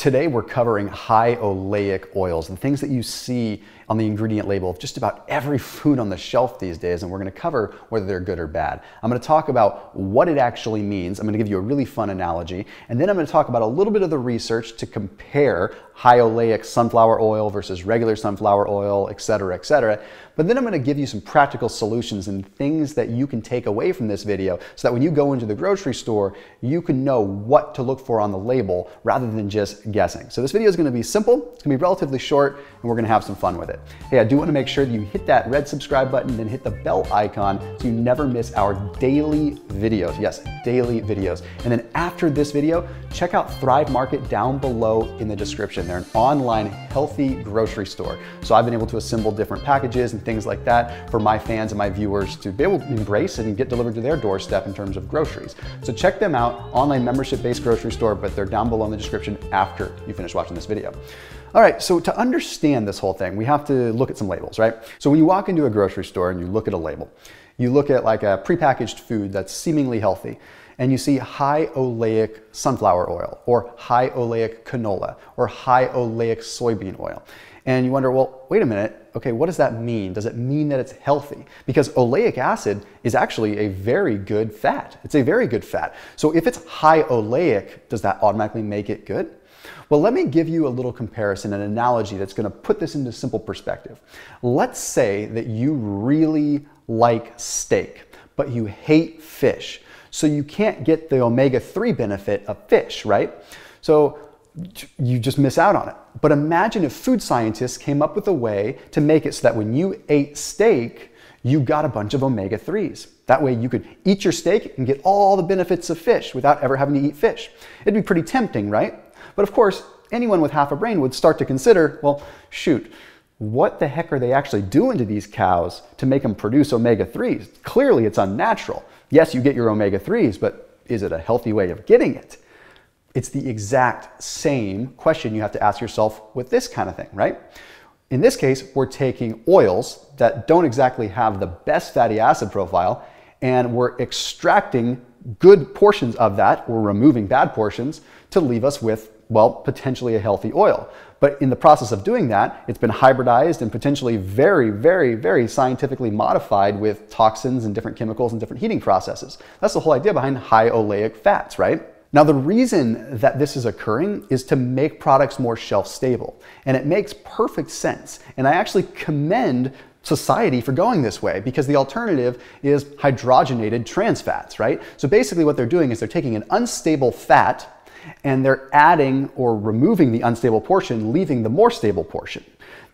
Today we're covering high oleic oils, the things that you see on the ingredient label of just about every food on the shelf these days, and we're gonna cover whether they're good or bad. I'm gonna talk about what it actually means. I'm gonna give you a really fun analogy, and then I'm gonna talk about a little bit of the research to compare high oleic sunflower oil versus regular sunflower oil, et cetera, et cetera. But then I'm gonna give you some practical solutions and things that you can take away from this video so that when you go into the grocery store, you can know what to look for on the label rather than just guessing. So this video is gonna be simple, it's gonna be relatively short, and we're gonna have some fun with it. Hey, I do wanna make sure that you hit that red subscribe button and hit the bell icon so you never miss our daily videos. Yes, daily videos. And then after this video, check out Thrive Market down below in the description. They're an online healthy grocery store. So I've been able to assemble different packages and things like that for my fans and my viewers to be able to embrace and get delivered to their doorstep in terms of groceries. So check them out, online membership-based grocery store, but they're down below in the description after you finish watching this video. All right, so to understand this whole thing, we have to look at some labels, right? So when you walk into a grocery store and you look at a label, you look at like a prepackaged food that's seemingly healthy, and you see high oleic sunflower oil, or high oleic canola, or high oleic soybean oil. And you wonder, well, wait a minute, okay, what does that mean? Does it mean that it's healthy? Because oleic acid is actually a very good fat. It's a very good fat. So if it's high oleic, does that automatically make it good? Well, let me give you a little comparison, an analogy that's going to put this into simple perspective. Let's say that you really like steak, but you hate fish. So you can't get the omega 3 benefit of fish, right? So you just miss out on it. But imagine if food scientists came up with a way to make it so that when you ate steak, you got a bunch of omega 3s. That way you could eat your steak and get all the benefits of fish without ever having to eat fish. It'd be pretty tempting, right? But of course, anyone with half a brain would start to consider, well, shoot, what the heck are they actually doing to these cows to make them produce omega 3s? Clearly, it's unnatural. Yes, you get your omega 3s, but is it a healthy way of getting it? It's the exact same question you have to ask yourself with this kind of thing, right? In this case, we're taking oils that don't exactly have the best fatty acid profile, and we're extracting good portions of that, or removing bad portions, to leave us with, well, potentially a healthy oil. But in the process of doing that, it's been hybridized and potentially very, very, very scientifically modified with toxins and different chemicals and different heating processes. That's the whole idea behind high oleic fats, right? Now, the reason that this is occurring is to make products more shelf stable. And it makes perfect sense. And I actually commend society for going this way because the alternative is hydrogenated trans fats, right? So basically, what they're doing is they're taking an unstable fat and they're adding or removing the unstable portion, leaving the more stable portion.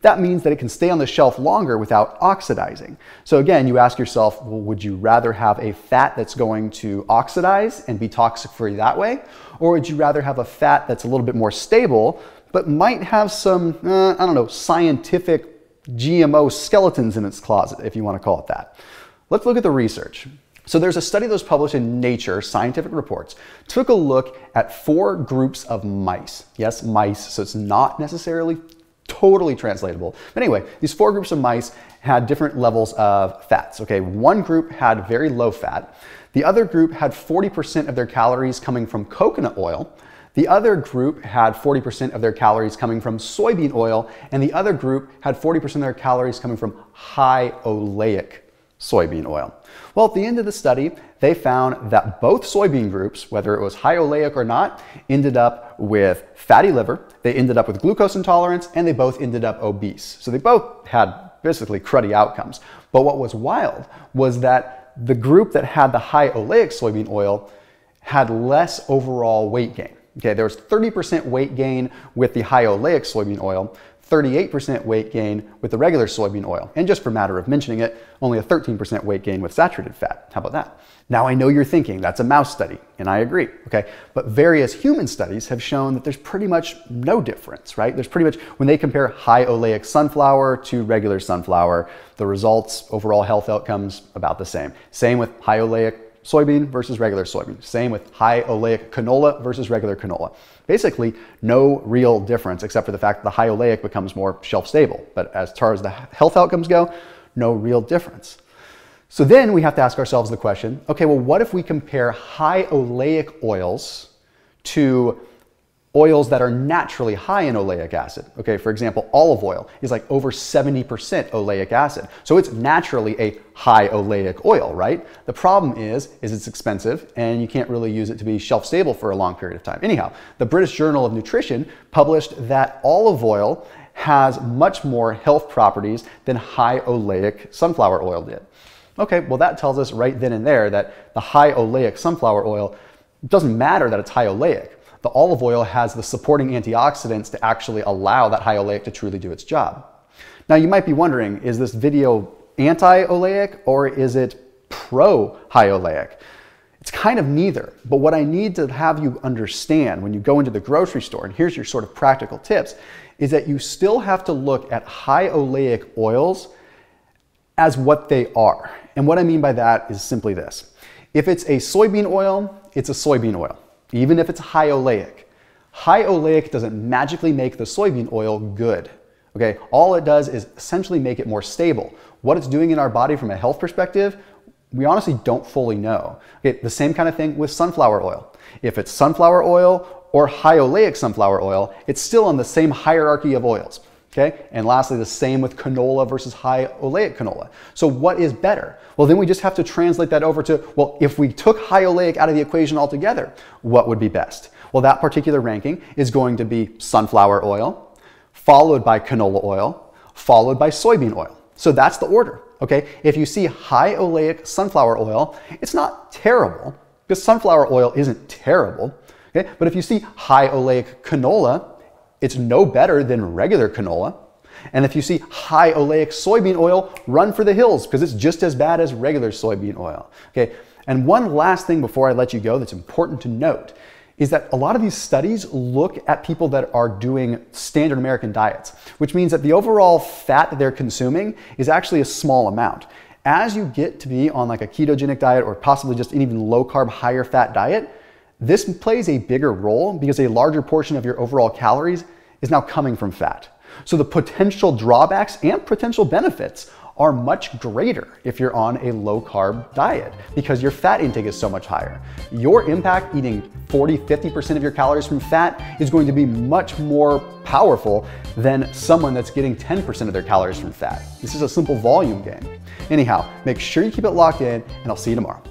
That means that it can stay on the shelf longer without oxidizing. So again, you ask yourself, well, would you rather have a fat that's going to oxidize and be toxic free that way? Or would you rather have a fat that's a little bit more stable, but might have some, uh, I don't know, scientific GMO skeletons in its closet, if you want to call it that? Let's look at the research. So there's a study that was published in Nature Scientific Reports, took a look at four groups of mice. Yes, mice, so it's not necessarily totally translatable. But anyway, these four groups of mice had different levels of fats. Okay, one group had very low fat. The other group had 40% of their calories coming from coconut oil. The other group had 40% of their calories coming from soybean oil, and the other group had 40% of their calories coming from high oleic soybean oil. Well, at the end of the study, they found that both soybean groups, whether it was high oleic or not, ended up with fatty liver, they ended up with glucose intolerance, and they both ended up obese. So they both had basically cruddy outcomes. But what was wild was that the group that had the high oleic soybean oil had less overall weight gain. Okay, there was 30% weight gain with the high oleic soybean oil, 38% weight gain with the regular soybean oil. And just for matter of mentioning it, only a 13% weight gain with saturated fat. How about that? Now I know you're thinking that's a mouse study, and I agree, okay? But various human studies have shown that there's pretty much no difference, right? There's pretty much, when they compare high oleic sunflower to regular sunflower, the results, overall health outcomes, about the same. Same with high oleic soybean versus regular soybean. Same with high oleic canola versus regular canola. Basically, no real difference except for the fact that the high oleic becomes more shelf stable. But as far as the health outcomes go, no real difference. So then we have to ask ourselves the question, okay, well, what if we compare high oleic oils to oils that are naturally high in oleic acid. Okay, for example, olive oil is like over 70% oleic acid. So it's naturally a high oleic oil, right? The problem is, is it's expensive and you can't really use it to be shelf stable for a long period of time. Anyhow, the British Journal of Nutrition published that olive oil has much more health properties than high oleic sunflower oil did. Okay, well that tells us right then and there that the high oleic sunflower oil doesn't matter that it's high oleic the olive oil has the supporting antioxidants to actually allow that high oleic to truly do its job. Now you might be wondering, is this video anti-oleic or is it pro-high oleic? It's kind of neither, but what I need to have you understand when you go into the grocery store, and here's your sort of practical tips, is that you still have to look at high oleic oils as what they are. And what I mean by that is simply this. If it's a soybean oil, it's a soybean oil even if it's high oleic. High oleic doesn't magically make the soybean oil good. Okay, all it does is essentially make it more stable. What it's doing in our body from a health perspective, we honestly don't fully know. Okay, the same kind of thing with sunflower oil. If it's sunflower oil or high oleic sunflower oil, it's still on the same hierarchy of oils. Okay? And lastly, the same with canola versus high oleic canola. So what is better? Well, then we just have to translate that over to, well, if we took high oleic out of the equation altogether, what would be best? Well, that particular ranking is going to be sunflower oil, followed by canola oil, followed by soybean oil. So that's the order, okay? If you see high oleic sunflower oil, it's not terrible because sunflower oil isn't terrible, okay? But if you see high oleic canola, it's no better than regular canola. And if you see high oleic soybean oil, run for the hills because it's just as bad as regular soybean oil. Okay. And one last thing before I let you go that's important to note is that a lot of these studies look at people that are doing standard American diets, which means that the overall fat that they're consuming is actually a small amount. As you get to be on like a ketogenic diet or possibly just an even low carb, higher fat diet, this plays a bigger role because a larger portion of your overall calories is now coming from fat. So the potential drawbacks and potential benefits are much greater if you're on a low carb diet because your fat intake is so much higher. Your impact eating 40, 50% of your calories from fat is going to be much more powerful than someone that's getting 10% of their calories from fat. This is a simple volume game. Anyhow, make sure you keep it locked in and I'll see you tomorrow.